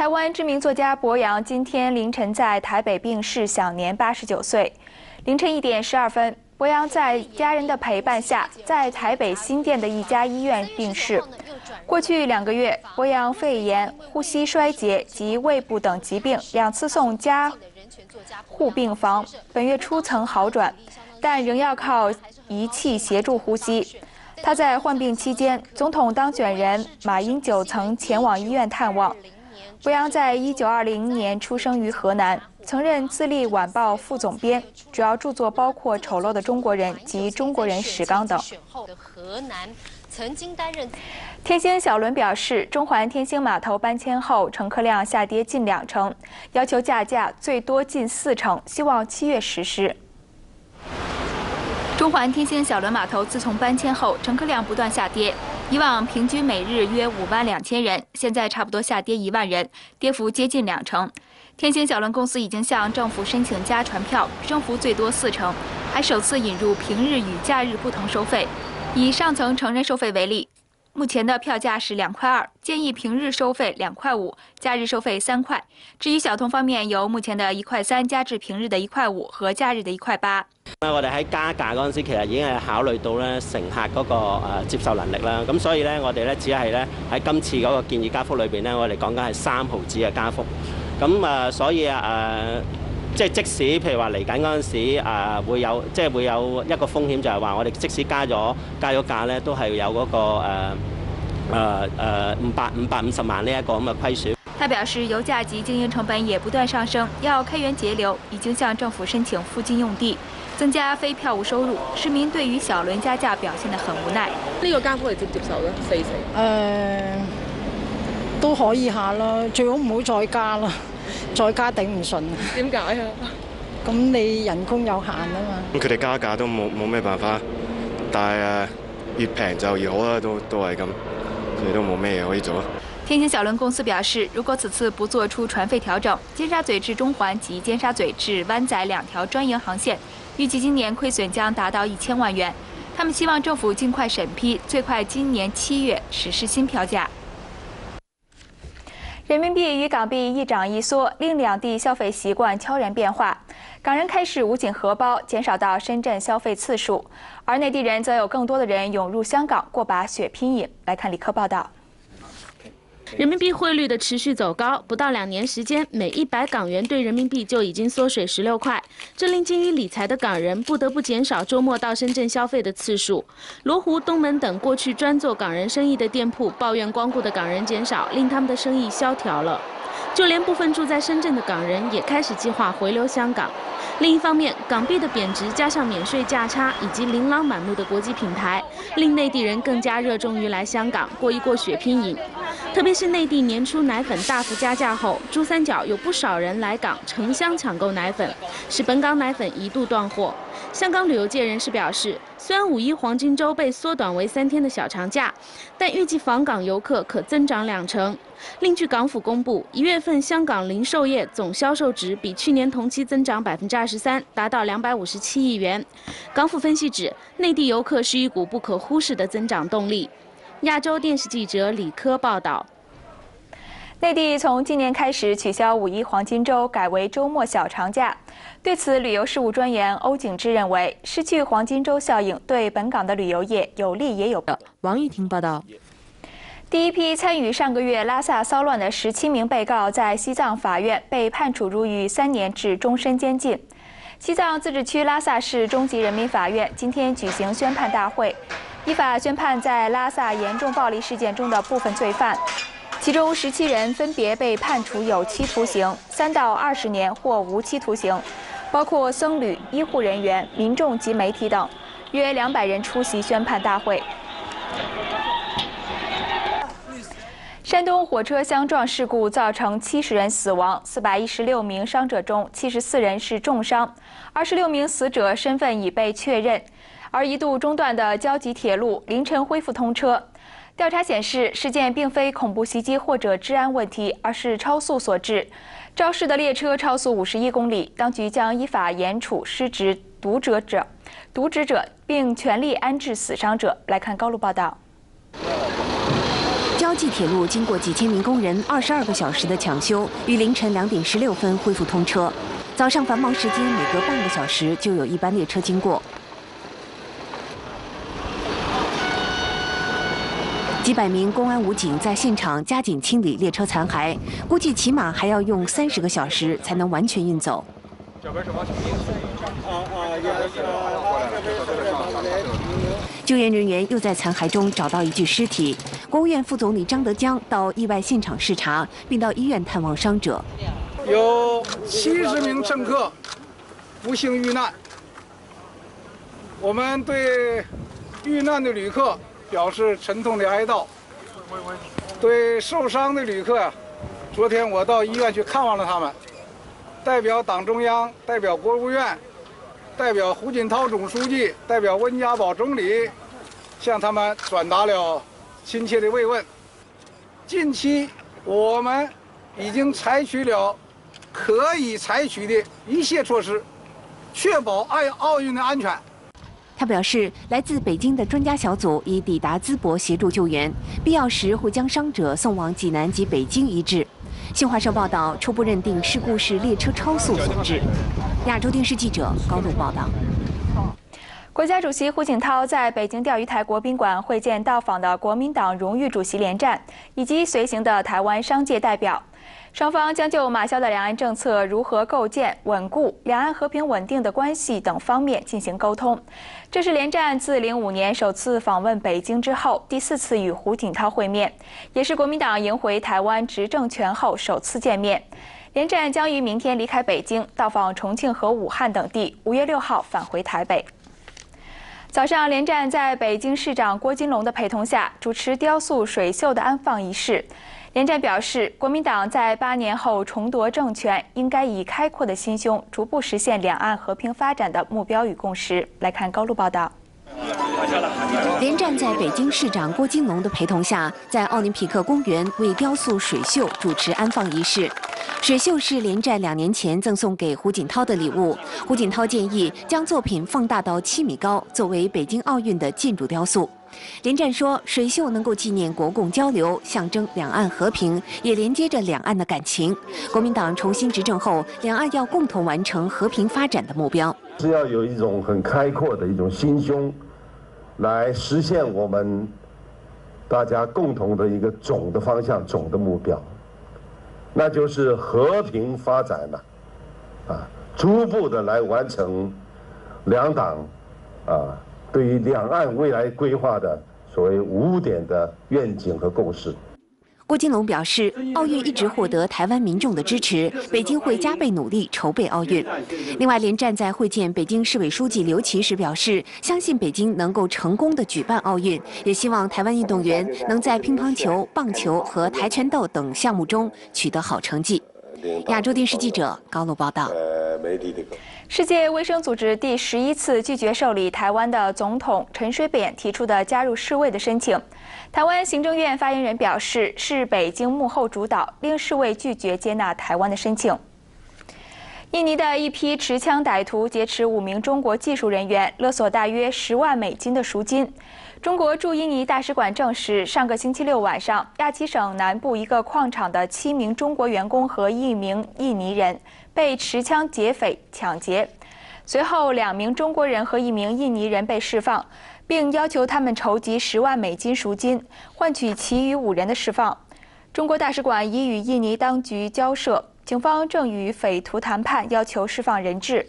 台湾知名作家博洋今天凌晨在台北病逝，享年八十九岁。凌晨一点十二分，博洋在家人的陪伴下，在台北新店的一家医院病逝。过去两个月，博洋肺炎、呼吸衰竭及胃部等疾病两次送加护病房，本月初曾好转，但仍要靠仪器协助呼吸。他在患病期间，总统当选人马英九曾前往医院探望。博洋在一九二零年出生于河南，曾任《自立晚报》副总编，主要著作包括《丑陋的中国人》及《中国人史纲》等。河南曾经担任。天星小轮表示，中环天星码头搬迁后，乘客量下跌近两成，要求加价最多近四成，希望七月实施。中环天星小轮码头自从搬迁后，乘客量不断下跌。以往平均每日约五万两千人，现在差不多下跌一万人，跌幅接近两成。天星小轮公司已经向政府申请加船票，升幅最多四成，还首次引入平日与假日不同收费。以上层成人收费为例。目前的票价是两块二，建议平日收费两块五，假日收费三块。至于小童方面，由目前的一块三加至平日的一块五和假日的一块八。我哋喺加價嗰陣時，其實已經係考慮到咧乘客嗰個誒接受能力啦。咁所以咧，我哋咧只係咧喺今次嗰個建議加幅裏邊咧，我哋講緊係三毫子嘅加幅。咁啊，所以啊誒，即係即使譬如話嚟緊嗰陣時誒會有，即係會有一個風險，就係話我哋即使加咗加咗價咧，都係有嗰個誒。誒誒五百五百五十萬呢一個咁嘅虧損。他表示，油价及经营成本也不断上升，要开源节流，已经向政府申请附近用地，增加非票务收入。市民对于小轮加价表现得很无奈。呢个加幅你接唔接受咧？四成？誒，都可以下啦，最好唔好再加啦，再加頂唔順。點解啊？咁你人工有限啊嘛。咁佢哋加價都冇冇咩辦法，但係誒越平就越好啦，都都係咁。都冇咩嘢可以做。天星小轮公司表示，如果此次不做出船费调整，尖沙咀至中环及尖沙咀至湾仔两条专营航线，预计今年亏损将达到一千万元。他们希望政府尽快审批，最快今年七月实施新票价。人民币与港币一涨一缩，令两地消费习惯悄然变化。港人开始捂紧荷包，减少到深圳消费次数，而内地人则有更多的人涌入香港过把血拼瘾。来看李克报道。人民币汇率的持续走高，不到两年时间，每一百港元兑人民币就已经缩水十六块，这令精于理财的港人不得不减少周末到深圳消费的次数。罗湖、东门等过去专做港人生意的店铺抱怨，光顾的港人减少，令他们的生意萧条了。就连部分住在深圳的港人也开始计划回流香港。另一方面，港币的贬值加上免税价差以及琳琅满目的国际品牌，令内地人更加热衷于来香港过一过血拼瘾。特别是内地年初奶粉大幅加价后，珠三角有不少人来港城乡抢购奶粉，使本港奶粉一度断货。香港旅游界人士表示，虽然五一黄金周被缩短为三天的小长假，但预计访港游客可增长两成。另据港府公布，一月份香港零售业总销售值比去年同期增长百分之二十三，达到两百五十七亿元。港府分析指，内地游客是一股不可忽视的增长动力。亚洲电视记者李科报道。内地从今年开始取消五一黄金周，改为周末小长假。对此，旅游事务专员欧景之认为，失去黄金周效应对本港的旅游业有利也有弊。王玉婷报道。第一批参与上个月拉萨骚乱的十七名被告，在西藏法院被判处入狱三年至终身监禁。西藏自治区拉萨市中级人民法院今天举行宣判大会，依法宣判在拉萨严重暴力事件中的部分罪犯，其中十七人分别被判处有期徒刑三到二十年或无期徒刑，包括僧侣、医护人员、民众及媒体等，约两百人出席宣判大会。山东火车相撞事故造成七十人死亡，四百一十六名伤者中，七十四人是重伤，二十六名死者身份已被确认。而一度中断的交集铁路凌晨恢复通车。调查显示，事件并非恐怖袭击或者治安问题，而是超速所致。肇事的列车超速五十一公里，当局将依法严处失职渎职者、渎职者，并全力安置死伤者。来看高路报道。标记铁路经过几千名工人二十二个小时的抢修，于凌晨两点十六分恢复通车。早上繁忙时间，每隔半个小时就有一班列车经过。几百名公安武警在现场加紧清理列车残骸，估计起码还要用三十个小时才能完全运走。救援人员又在残骸中找到一具尸体。国务院副总理张德江到意外现场视察，并到医院探望伤者。有七十名乘客不幸遇难，我们对遇难的旅客表示沉痛的哀悼。对受伤的旅客，昨天我到医院去看望了他们，代表党中央，代表国务院，代表胡锦涛总书记，代表温家宝总理，向他们转达了亲切的慰问。近期我们已经采取了。可以采取的一切措施，确保爱奥运的安全。他表示，来自北京的专家小组已抵达淄博协助救援，必要时会将伤者送往济南及北京医治。新华社报道，初步认定事故是列车超速所致。亚洲电视记者高露报道。国家主席胡锦涛在北京钓鱼台国宾馆会见到访的国民党荣誉主席连战以及随行的台湾商界代表。双方将就马肖的两岸政策如何构建稳固两岸和平稳定的关系等方面进行沟通。这是连战自零五年首次访问北京之后第四次与胡锦涛会面，也是国民党赢回台湾执政权后首次见面。连战将于明天离开北京，到访重庆和武汉等地，五月六号返回台北。早上，连战在北京市长郭金龙的陪同下主持雕塑水秀的安放仪式。连战表示，国民党在八年后重夺政权，应该以开阔的心胸，逐步实现两岸和平发展的目标与共识。来看高露报道。连战在北京市长郭金龙的陪同下，在奥林匹克公园为雕塑水秀主持安放仪式。水秀是连战两年前赠送给胡锦涛的礼物。胡锦涛建议将作品放大到七米高，作为北京奥运的建筑雕塑。连战说：“水秀能够纪念国共交流，象征两岸和平，也连接着两岸的感情。国民党重新执政后，两岸要共同完成和平发展的目标，是要有一种很开阔的一种心胸，来实现我们大家共同的一个总的方向、总的目标，那就是和平发展了，啊，逐步的来完成两党，啊。”对于两岸未来规划的所谓五点的愿景和共识，郭金龙表示，奥运一直获得台湾民众的支持，北京会加倍努力筹备奥运。另外，连战在会见北京市委书记刘奇时表示，相信北京能够成功的举办奥运，也希望台湾运动员能在乒乓球、棒球和跆拳道等项目中取得好成绩。亚洲电视记者高露报道。世界卫生组织第十一次拒绝受理台湾的总统陈水扁提出的加入世卫的申请。台湾行政院发言人表示，是北京幕后主导，令世卫拒绝接纳台湾的申请。印尼的一批持枪歹徒劫持五名中国技术人员，勒索大约十万美金的赎金。中国驻印尼大使馆证实，上个星期六晚上，亚齐省南部一个矿场的七名中国员工和一名印尼人被持枪劫匪抢劫。随后，两名中国人和一名印尼人被释放，并要求他们筹集十万美金赎金，换取其余五人的释放。中国大使馆已与印尼当局交涉，警方正与匪徒谈判，要求释放人质。